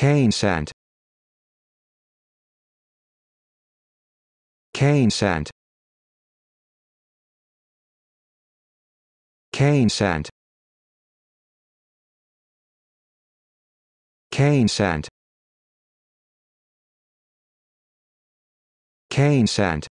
cane scent cane scent cane scent cane scent cane scent